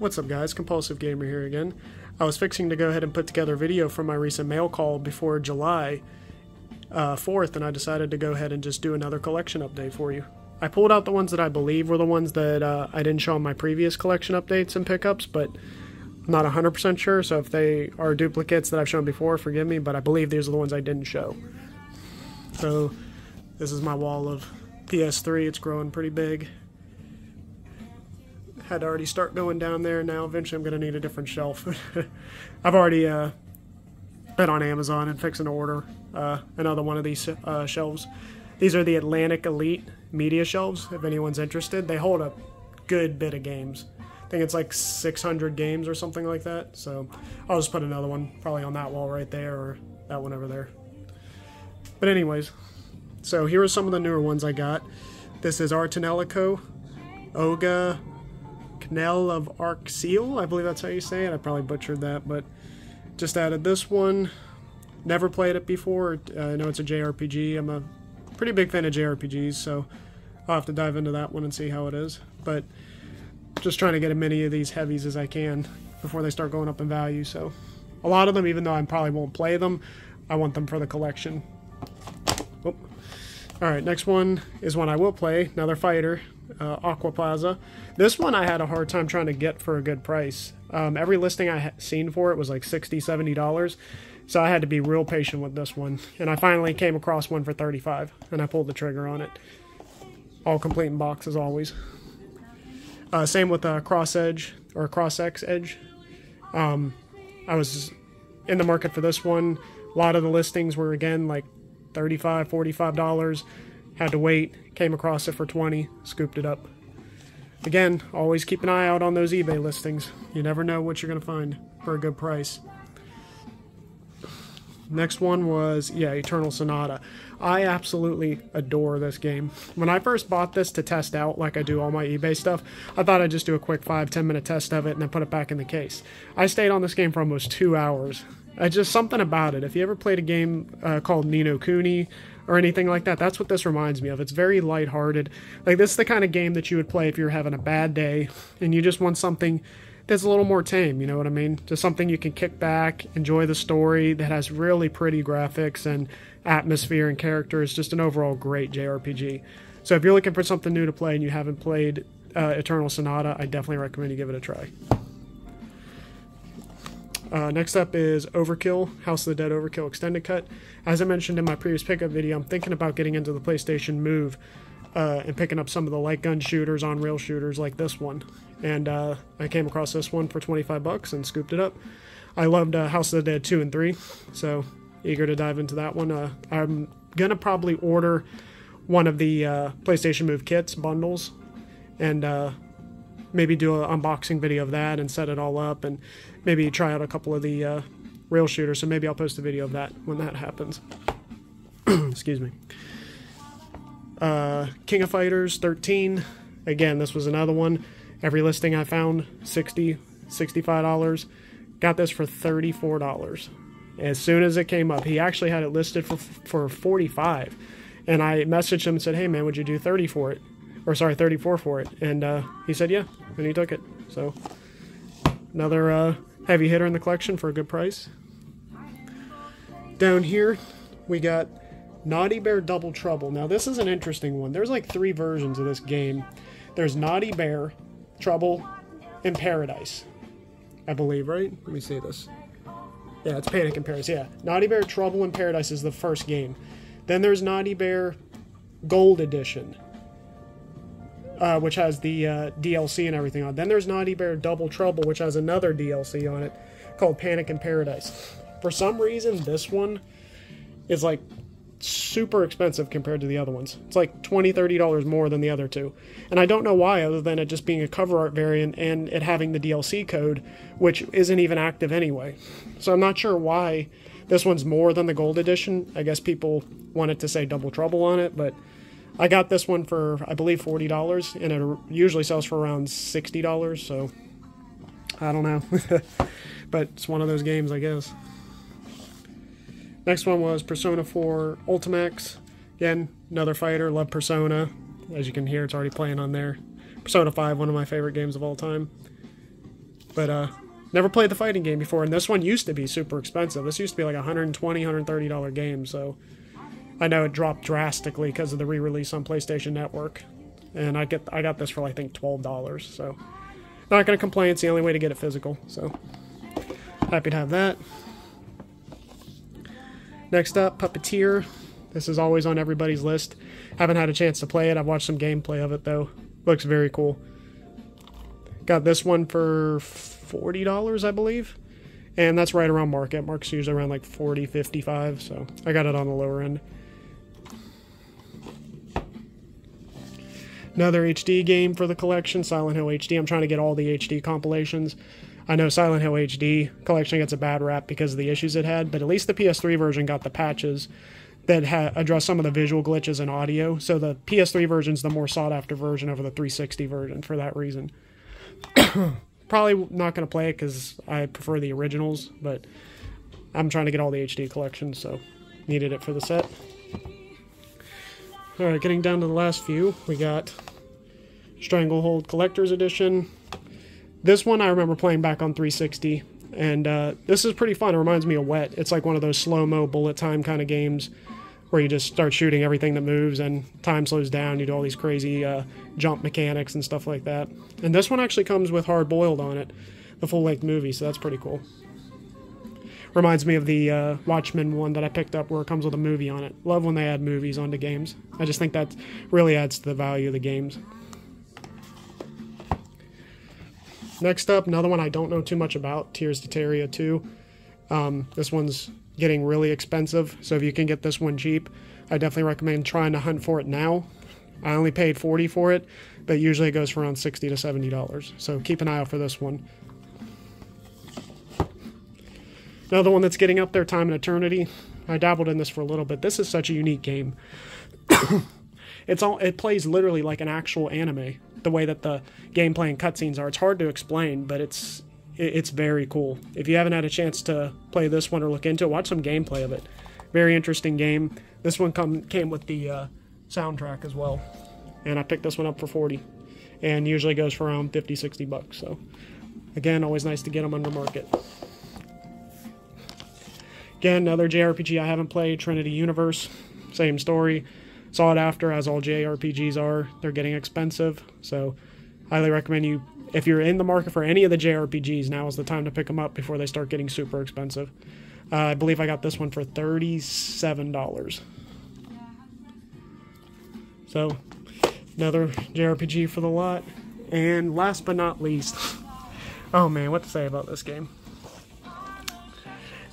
What's up guys, Compulsive Gamer here again. I was fixing to go ahead and put together a video from my recent mail call before July uh, 4th and I decided to go ahead and just do another collection update for you. I pulled out the ones that I believe were the ones that uh, I didn't show in my previous collection updates and pickups, but I'm not 100% sure, so if they are duplicates that I've shown before, forgive me, but I believe these are the ones I didn't show. So, this is my wall of PS3, it's growing pretty big had to already start going down there. Now, eventually, I'm going to need a different shelf. I've already uh, been on Amazon and fixing to order uh, another one of these uh, shelves. These are the Atlantic Elite media shelves, if anyone's interested. They hold a good bit of games. I think it's like 600 games or something like that. So I'll just put another one probably on that wall right there or that one over there. But anyways, so here are some of the newer ones I got. This is Artanelico, Qoga, Knell of Ar Ciel. I believe that's how you say it. I probably butchered that, but just added this one. Never played it before. Uh, I know it's a JRPG. I'm a pretty big fan of JRPGs, so I'll have to dive into that one and see how it is. But just trying to get as many of these heavies as I can before they start going up in value. So a lot of them, even though I probably won't play them, I want them for the collection. All right, next one is one I will play. Another fighter uh, Aquapazza. This one I had a hard time trying to get for a good price. Um, every listing I had seen for it was like 60 $70. So I had to be real patient with this one. And I finally came across one for 35 and I pulled the trigger on it. All complete in box as always. Uh, same with uh, Cross Edge or Cross X Edge. Um, I was in the market for this one. A lot of the listings were again like 35 $45. Had to wait, came across it for 20, scooped it up. Again, always keep an eye out on those eBay listings. You never know what you're going to find for a good price. Next one was, yeah, Eternal Sonata. I absolutely adore this game. When I first bought this to test out, like I do all my eBay stuff, I thought I'd just do a quick 5 10 minute test of it and then put it back in the case. I stayed on this game for almost two hours. Uh, just something about it. If you ever played a game uh, called Ni no Kuni or anything like that. That's what this reminds me of. It's very lighthearted. Like this is the kind of game that you would play if you're having a bad day and you just want something that's a little more tame, you know what I mean? Just something you can kick back, enjoy the story that has really pretty graphics and atmosphere and characters, just an overall great JRPG. So if you're looking for something new to play and you haven't played uh, Eternal Sonata, I definitely recommend you give it a try. Uh, next up is Overkill, House of the Dead Overkill Extended Cut. As I mentioned in my previous pickup video, I'm thinking about getting into the PlayStation Move uh, and picking up some of the light gun shooters on rail shooters like this one. And uh, I came across this one for 25 bucks and scooped it up. I loved uh, House of the Dead 2 and 3, so eager to dive into that one. Uh, I'm gonna probably order one of the uh, PlayStation Move kits bundles and maybe do an unboxing video of that and set it all up and maybe try out a couple of the uh, rail shooters. So maybe I'll post a video of that when that happens. Excuse me. Uh, King of Fighters 13. Again, this was another one. Every listing I found, 60 $65. Got this for $34. As soon as it came up, he actually had it listed for, for 45 And I messaged him and said, hey man, would you do 30 for it? Or sorry, 34 for it. And uh, he said, yeah. And he took it. So another uh, heavy hitter in the collection for a good price. Down here, we got Naughty Bear Double Trouble. Now, this is an interesting one. There's like three versions of this game. There's Naughty Bear, Trouble, and Paradise. I believe, right? Let me see this. Yeah, it's Panic in Paradise. Yeah. Naughty Bear, Trouble, in Paradise is the first game. Then there's Naughty Bear Gold Edition, uh, which has the uh, DLC and everything on. Then there's Naughty Bear Double Trouble, which has another DLC on it called Panic in Paradise. For some reason, this one is like super expensive compared to the other ones. It's like $20, $30 more than the other two. And I don't know why, other than it just being a cover art variant and it having the DLC code, which isn't even active anyway. So I'm not sure why this one's more than the gold edition. I guess people wanted to say double trouble on it, but I got this one for I believe forty dollars, and it usually sells for around sixty dollars. So I don't know, but it's one of those games, I guess. Next one was Persona 4 Ultimax. Again, another fighter. Love Persona. As you can hear, it's already playing on there. Persona 5, one of my favorite games of all time. But uh, never played the fighting game before, and this one used to be super expensive. This used to be like a 120 $130 game, so I know it dropped drastically because of the re-release on PlayStation Network. And I get I got this for I think twelve dollars, so not gonna complain. It's the only way to get it physical, so happy to have that. Next up, Puppeteer. This is always on everybody's list. Haven't had a chance to play it. I've watched some gameplay of it though. Looks very cool. Got this one for $40, I believe. And that's right around market. Mark's usually around like 40, 55, so I got it on the lower end. Another HD game for the collection, Silent Hill HD. I'm trying to get all the HD compilations. I know Silent Hill HD collection gets a bad rap because of the issues it had, but at least the PS3 version got the patches that ha- address some of the visual glitches and audio. So the PS3 version is the more sought after version over the 360 version for that reason. Probably not going to play it because I prefer the originals, but I'm trying to get all the HD collections, so needed it for the set. Alright, getting down to the last few, we got Stranglehold Collector's Edition. This one I remember playing back on 360, and uh, this is pretty fun. It reminds me of Wet. It's like one of those slow mo bullet time kind of games where you just start shooting everything that moves and time slows down. You do all these crazy uh, jump mechanics and stuff like that. And this one actually comes with Hard Boiled on it, the full length movie, so that's pretty cool. Reminds me of the uh, Watchmen one that I picked up where it comes with a movie on it. Love when they add movies onto games. I just think that really adds to the value of the games. Next up, another one I don't know too much about, Tears to Tiara 2. Um, this one's getting really expensive, so if you can get this one cheap, I definitely recommend trying to hunt for it now. I only paid 40 for it, but usually it goes for around 60 to 70 dollars. So keep an eye out for this one. Another one that's getting up there, Time and Eternity. I dabbled in this for a little bit. This is such a unique game. it's all it plays literally like an actual anime. The way that the gameplay and cutscenes are, it's hard to explain, but it's it's very cool. If you haven't had a chance to play this one or look into it, watch some gameplay of it. Very interesting game. This one come, came with the uh, soundtrack as well, and I picked this one up for 40, and usually goes for around 50, 60 bucks. So, again, always nice to get them under market. Again, another JRPG I haven't played, Trinity Universe. Same story. Saw it after, as all JRPGs are. They're getting expensive, so highly recommend you if you're in the market for any of the JRPGs, now is the time to pick them up before they start getting super expensive. Uh, I believe I got this one for $37. So, another JRPG for the lot. And last but not least, oh man, what to say about this game?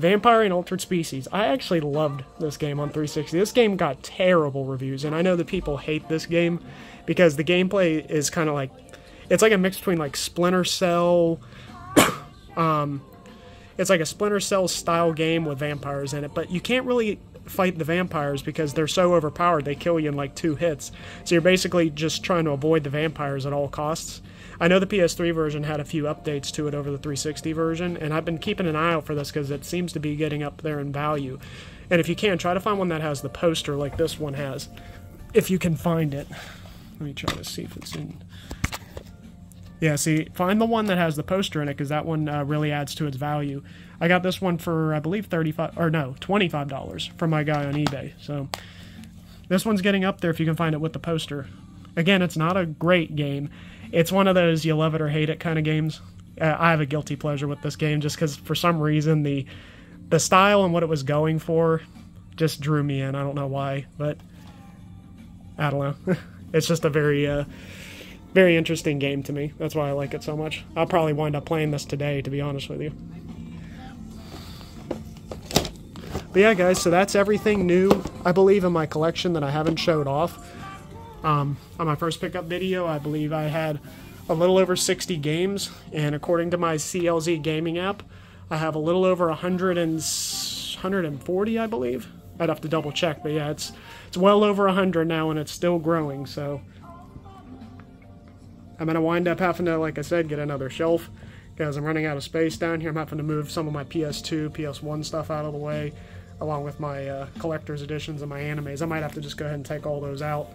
Vampire Rain Altered Species. I actually loved this game on 360. This game got terrible reviews, and I know that people hate this game because the gameplay is kind of like it's like a mix between like Splinter Cell. um, it's like a Splinter Cell style game with vampires in it, but you can't really fight the vampires because they're so overpowered they kill you in like two hits. So you're basically just trying to avoid the vampires at all costs. I know the PS3 version had a few updates to it over the 360 version, and I've been keeping an eye out for this because it seems to be getting up there in value. And if you can, try to find one that has the poster like this one has, if you can find it. Let me try to see if it's in. Yeah, see, find the one that has the poster in it because that one uh, really adds to its value. I got this one for, I believe, 35 or no, $25 from my guy on eBay. So this one's getting up there if you can find it with the poster. Again, it's not a great game. It's one of those you love it or hate it kind of games. Uh, I have a guilty pleasure with this game just because for some reason the the style and what it was going for just drew me in. I don't know why, but I don't know. it's just a very uh, very interesting game to me. That's why I like it so much. I'll probably wind up playing this today, to be honest with you. But yeah, guys, so that's everything new, I believe, in my collection that I haven't showed off. Um, on my first pickup video, I believe I had a little over 60 games, and according to my CLZ gaming app, I have a little over 100 and 140, I believe. I'd have to double check, but yeah, it's it's well over 100 now, and it's still growing. So I'm to wind up having to, like I said, get another shelf because I'm running out of space down here. I'm having to move some of my PS2, PS1 stuff out of the way, along with my uh, collector's editions and my animes. I might have to just go ahead and take all those out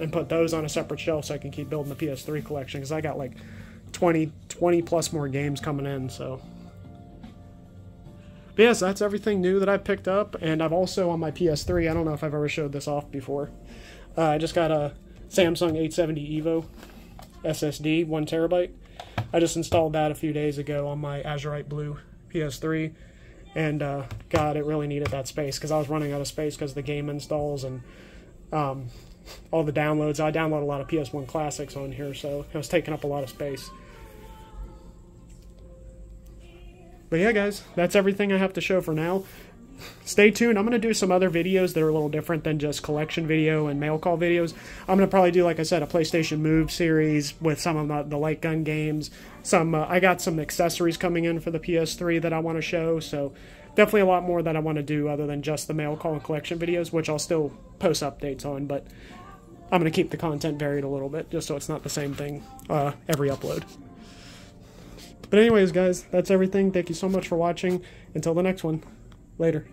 and put those on a separate shelf so I can keep building the PS3 collection because I got like 20, 20 plus more games coming in. So, but yes, that's everything new that I picked up, and I've also on my PS3. I don't know if I've ever showed this off before. Uh, I just got a Samsung 870 Evo SSD, one terabyte. I just installed that a few days ago on my Azurite Blue PS3, and uh, God, it really needed that space because I was running out of space because the game installs and um, all the downloads. I download a lot of PS1 classics on here, so it was taking up a lot of space. But yeah, guys, that's everything I have to show for now. Stay tuned. I'm going to do some other videos that are a little different than just collection video and mail call videos. I'm going to probably do, like I said, a PlayStation Move series with some of the, the light gun games. Some uh, I got some accessories coming in for the PS3 that I want to show, so definitely a lot more that I want to do other than just the mail call and collection videos, which I'll still post updates on, but I'm going to keep the content varied a little bit just so it's not the same thing uh, every upload. But anyways, guys, that's everything. Thank you so much for watching. Until the next one. Later.